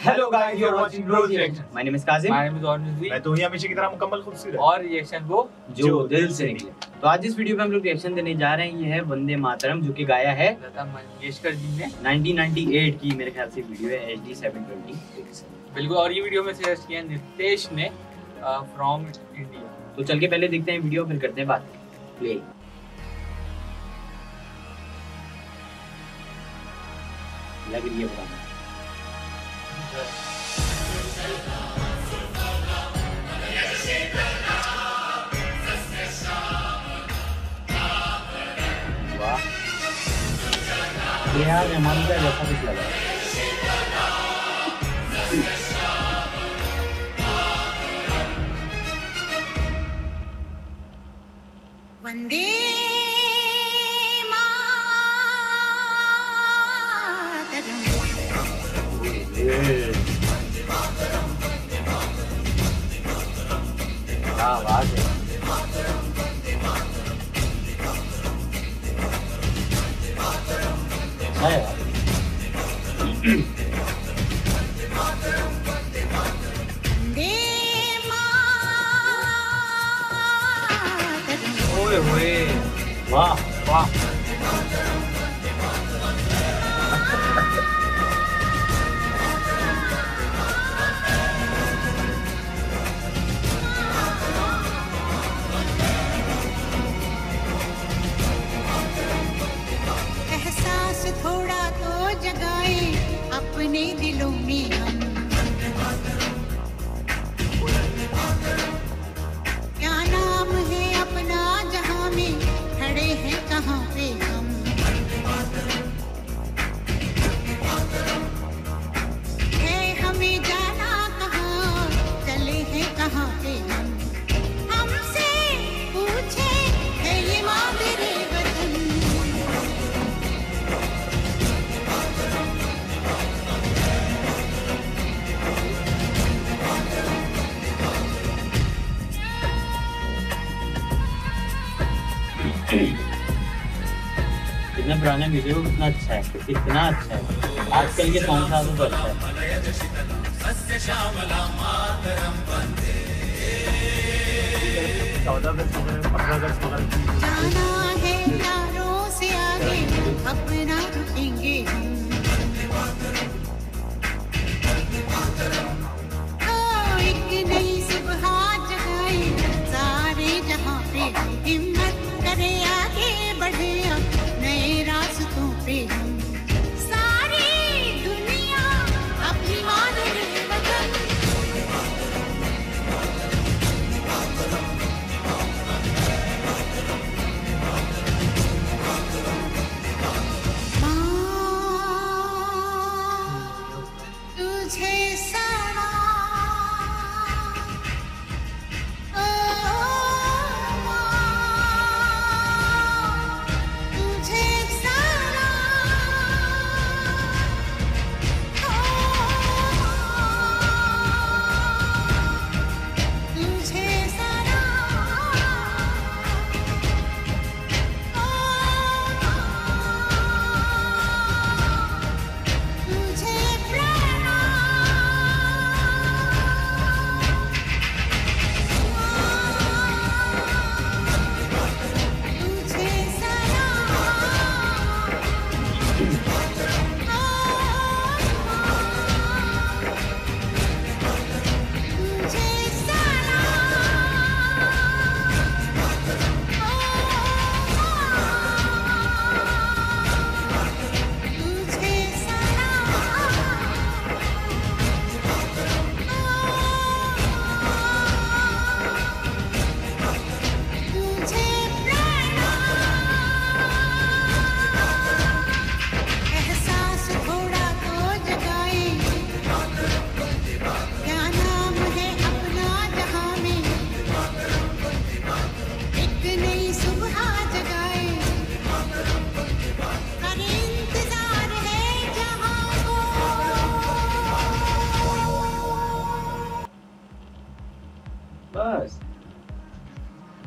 Hello guys you are watching bro Reaction. My name is Kazim my name is ordinary मैं तो ही हमेशा की तरह मुकम्मल खूबसूरत। और रिएक्शन वो जो दिल से निकले तो आज इस वीडियो में हम लोग रिएक्शन देने जा रहे हैं ये है वंदे मातरम जो कि गाया है लता मंगेशकर जी ने। 1998 की मेरे ख्याल से वीडियो है एचडी 720 बिल्कुल और ये वीडियो में सजेस्ट किया नितेश ने फ्रॉम इंडिया तो चल के पहले देखते हैं वीडियो फिर करते हैं बात। प्ले लग रही है पुराना वाह ये यार रहमान का जैसा कुछ लगा वंदे क्या आवाज़ है अच्छा है यार। वंदे मातरम् पुराने वीडियो कितना अच्छा है कितना अच्छा है। आजकल के सॉन्ग था तो अच्छा है? अपना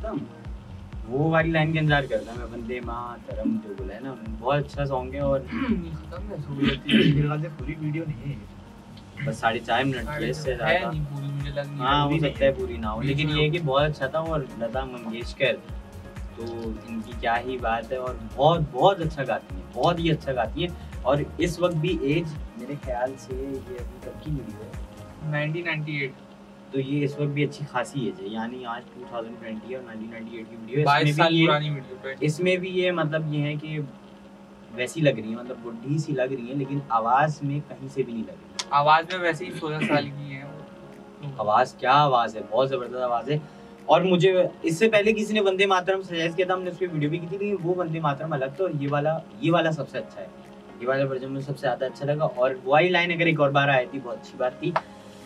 खत्म। वो वाली लाइन के इंतज़ार करता मैं वंदे मातरम जो बोला है ना बहुत अच्छा सॉन्ग है और है से पूरी वीडियो नहीं है। बस साढ़े चार मिनट इससे है ज़्यादा। हाँ हो सकता है पूरी ना हो। लेकिन ये कि बहुत अच्छा था और लता मंगेशकर। तो इनकी क्या ही बात है और बहुत बहुत अच्छा गाती है बहुत ही अच्छा गाती है। और इस वक्त भी एज मेरे ख्याल से ये अभी कब की वीडियो है। 1998 तो ये इस वक्त भी अच्छी खासी एज है। यानी आज 2020 और 1998 की वीडियो है। 22 इसमें भी ये इसमें भी ये मतलब ये है कि वैसी लग रही है मतलब बुढ़ी सी लग रही है लेकिन आवाज़ में कहीं से भी नहीं लग रही। आवाज़ में वैसे ही 16 साल की है आवाज़ क्या आवाज़ है? बहुत ज़बरदस्त आवाज़ है। और मुझे इससे पहले किसी ने वंदे मातरम सजेस्ट किया था हमने उसकी वीडियो भी की थी लेकिन वो वंदे मातरम अलग था और ये वाला ये वाला सबसे अच्छा है। ये वाला वर्जन मुझे सबसे ज़्यादा अच्छा लगा। और वही लाइन अगर एक और बार आई थी बहुत अच्छी बात थी।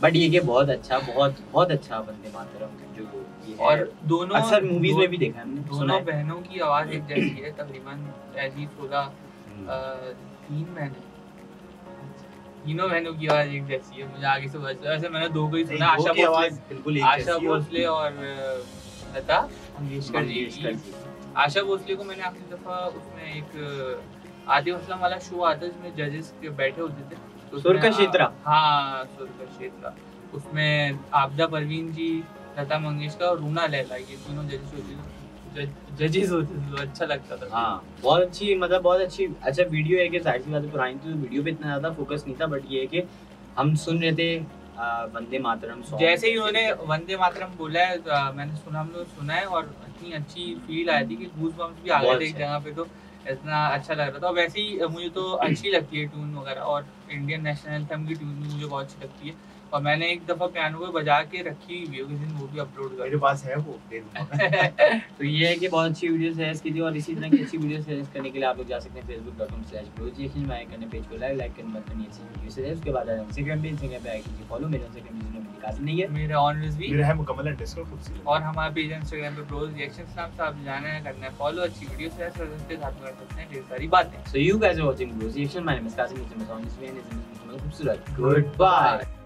बट ये कि बहुत अच्छा बहुत बहुत अच्छा वंदे मातरम जो ये और दोनों अक्सर मूवीज़ में भी देखा हमने दोनों बहनों की आवाज़ एक जैसी है तकरीबन ऐसी सोलह हम्म। तीन बहनें। तीनों बहनों की आवाज़ एक जैसी है मुझे आगे से वैसे मैंने दो को ही सुना आशा भोसले आशा और- भोसले और लता मंगेशकर जी आशा भोसले को मैंने आखिरी दफ़ा उसमें एक असलम वाला शो आता है जिसमें जजेस बैठे होते थे। सुर का उसमें, हाँ सुर का क्षेत्रा उसमें आपदा परवीन जी लता मंगेशकर और रूना लैला ये तीनों जजेस होते थे जजेस होते थे तो अच्छा लगता था। हाँ बहुत अच्छी मतलब बहुत अच्छी अच्छा वीडियो है कि ज़ाहिर सी बात पुरानी थी तो वीडियो पे इतना ज़्यादा फोकस नहीं था बट ये है कि हम सुन रहे थे वंदे मातरम सॉन्ग जैसे ही उन्होंने वंदे मातरम बोला है तो, मैंने सुना हम लोग सुना है और इतनी अच्छी फील आई थी कि गूज बम्स भी आ गए थे एक। जगह पे तो इतना अच्छा लग रहा था। वैसे ही मुझे तो अच्छी लगती है ट्यून वगैरह और इंडियन नेशनल एंथम की ट्यून भी मुझे बहुत अच्छी लगती है। और मैंने एक दफ़ा पियानो पे बजा के रखी हुई है किसी दिन वो भी अपलोड कर। मेरे पास है वो तो ये है कि बहुत अच्छी वीडियो सजेस्ट की थी और इसी तरह की अच्छी वीडियो सजेस्ट करने के लिए आप लोग जा सकते हैं Facebook dot com slash projection में करने पेज को लाइक लाइक करने मत करनी अच्छी वीडियो सजेस्ट उसके बाद इंस्टाग्राम पे इंस्टाग्राम पे आएगी फॉलो मेरे इंस्टाग्राम नेम काजी नहीं है। मेरे ऑन भी मेरा है मुकम्मल अंडरस्कोर खुद से और हमारे पेज इंस्टाग्राम पे प्रोज रिएक्शन नाम से आप जाना है करना है फॉलो अच्छी वीडियो शेयर कर सकते हैं साथ में कर सकते हैं ढेर सारी बातें। Bros Reaction. My name is Kasim Nizamis on this way and this is खूबसूरत. Goodbye.